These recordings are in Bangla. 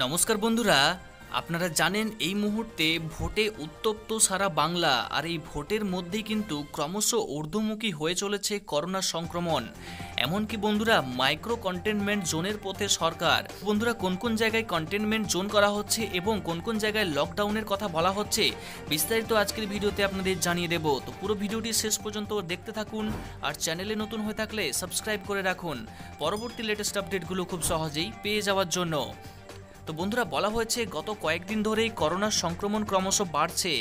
নমস্কার বন্ধুরা, আপনারা জানেন এই মুহূর্তে ভোটে উত্তপ্ত সারা বাংলা, আর এই ভোটের মধ্যেই কিন্তু ক্রমশ ঊর্ধ্বমুখী হয়ে চলেছে করোনা সংক্রমণ। এমনকি বন্ধুরা মাইক্রো কন্টেনমেন্ট জোনের পথে সরকার। বন্ধুরা, কোন কোন জায়গায় কন্টেনমেন্ট জোন করা হচ্ছে এবং কোন কোন জায়গায় লকডাউনের কথা বলা হচ্ছে, বিস্তারিত আজকের ভিডিওতে আপনাদের জানিয়ে দেব। তো পুরো ভিডিওটি শেষ পর্যন্ত দেখতে থাকুন, আর চ্যানেলে নতুন হয়ে থাকলে সাবস্ক্রাইব করে রাখুন। পরবর্তী লেটেস্ট আপডেটগুলো খুব সহজেই পেয়ে যাওয়ার জন্য। তো বন্ধুরা, বলা হয়েছে গত কয়েকদিন ধরেই করোনার সংক্রমণ ক্রমশ বাড়ছে।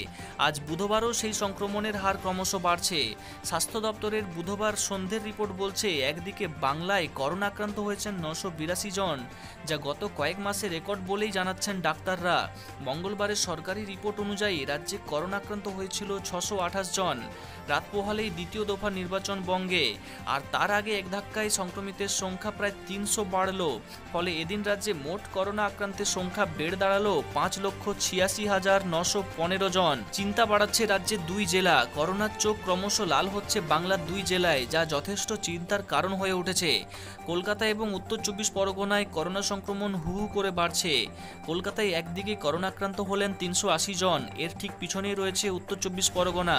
আজ বুধবারও সেই সংক্রমণের হার ক্রমশ বাড়ছে। স্বাস্থ্য দপ্তরের বুধবার সন্ধ্যের রিপোর্ট বলছে, একদিকে বাংলায় করোনা আক্রান্ত হয়েছেন নশো বিরাশি জন, যা গত কয়েক মাসে রেকর্ড বলেই জানাচ্ছেন ডাক্তাররা। মঙ্গলবারের সরকারি রিপোর্ট অনুযায়ী রাজ্যে করোনা আক্রান্ত হয়েছিল ছশো আঠাশ জন। রাত পোহালেই দ্বিতীয় দফা নির্বাচন বঙ্গে। আর তার আগে এক ধাক্কায় সংক্রমিতের সংখ্যা প্রায় তিনশো বাড়লো। ফলে এদিন রাজ্যে মোট করোনা আক্রান্তের সংখ্যা বেড়ে দাঁড়াল পাঁচ লক্ষ ছিয়াশি হাজার নশো পনেরো জন। চিন্তা বাড়াচ্ছে রাজ্যের দুই জেলা। করোনার চোখ ক্রমশ লাল হচ্ছে বাংলার দুই জেলায়, যা যথেষ্ট চিন্তার কারণ হয়ে উঠেছে। কলকাতা এবং উত্তর চব্বিশ পরগনায় করোনা সংক্রমণ হু করে বাড়ছে। কলকাতায় একদিকে করোনা আক্রান্ত হলেন তিনশো আশি জন, এর ঠিক পিছনেই রয়েছে উত্তর চব্বিশ পরগনা,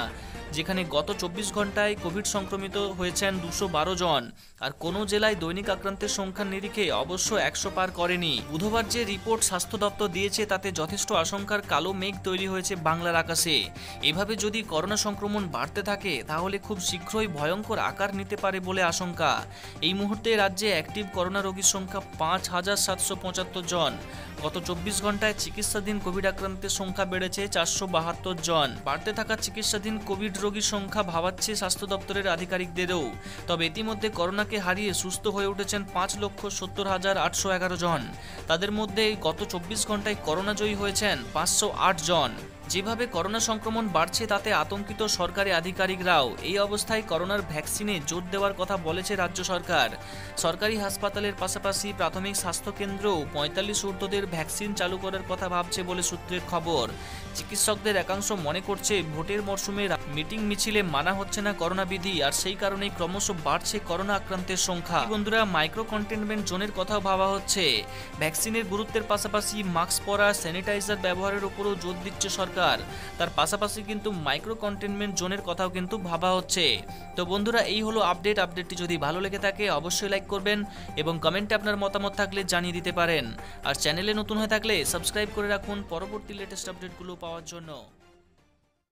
যেখানে গত চব্বিশ ঘন্টায় কোভিড সংক্রমিত হয়েছেন দুশো বারো জন। আর কোনো জেলায় দৈনিক আক্রান্তের সংখ্যার নিরিখে অবশ্য একশো পার করেনি। বুধবার যে রিপোর্ট স্বাস্থ্য দপ্তর দিয়েছে, তাতে যথেষ্ট আশঙ্কার কালো মেঘ তৈরি হয়েছে বাংলার আকাশে। এভাবে যদি করোনা সংক্রমণ বাড়তে থাকে, তাহলে খুব শীঘ্রই ভয়ঙ্কর আকার নিতে পারে বলে আশঙ্কা। এই মুহূর্তে রাজ্যে অ্যাক্টিভ করোনা রোগীর সংখ্যা পাঁচ হাজার সাতশো পঁচাত্তর জন। গত চব্বিশ ঘন্টায় চিকিৎসাধীন কোভিড আক্রান্তের সংখ্যা বেড়েছে চারশো বাহাত্তর জন। বাড়তে থাকা চিকিৎসাধীন কোভিড রোগীর সংখ্যা ভাবাচ্ছে স্বাস্থ্য দপ্তরের আধিকারিকদেরও। তবে ইতিমধ্যে করোনাকে হারিয়ে সুস্থ হয়ে উঠেছেন পাঁচ লক্ষ সত্তর হাজার আটশো এগারো জন। তাদের মধ্যে গত চব্বিশ ঘন্টায় করোনা জয়ী হয়েছেন পাঁচশো আট জন। যেভাবে করোনা সংক্রমণ বাড়ছে তাতে আতঙ্কিত সরকারি আধিকারিকরাও এই অবস্থায় করোনার ভ্যাকসিনে জোর দেওয়ার কথা বলেছে রাজ্য সরকার। সরকারি হাসপাতালের পাশাপাশি প্রাথমিক স্বাস্থ্যকেন্দ্রেও পঁয়তাল্লিশ ঊর্ধ্বদের ভ্যাকসিন চালু করার কথা ভাবছে বলে সূত্রের খবর। চিকিৎসকদের একাংশ মনে করছে ভোটের মরশুমে মিটিং মিছিলে মানা হচ্ছে না করোনা বিধি আর সেই কারণেই ক্রমশ বাড়ছে করোনা আক্রান্তের সংখ্যা। বন্ধুরা মাইক্রো কন্টেনমেন্ট জোনের কথাও ভাবা হচ্ছে। ভ্যাকসিনের গুরুত্বের পাশাপাশি মাস্ক পরা স্যানিটাইজার ব্যবহারের উপরও জোর দিচ্ছে সরকার। তার পাশাপাশি কিন্তু মাইক্রো কন্টেনমেন্ট জোনের কথাও কিন্তু ভাবা হচ্ছে। তো বন্ধুরা, এই হলো আপডেট আপডেটটি যদি ভালো লেগে থাকে, অবশ্যই লাইক করবেন এবং কমেন্টে আপনার মতামত থাকলে জানিয়ে দিতে পারেন। আর চ্যানেলে নতুন হয়ে থাকলে সাবস্ক্রাইব করে রাখুন পরবর্তী লেটেস্ট আপডেটগুলো পাওয়ার জন্য।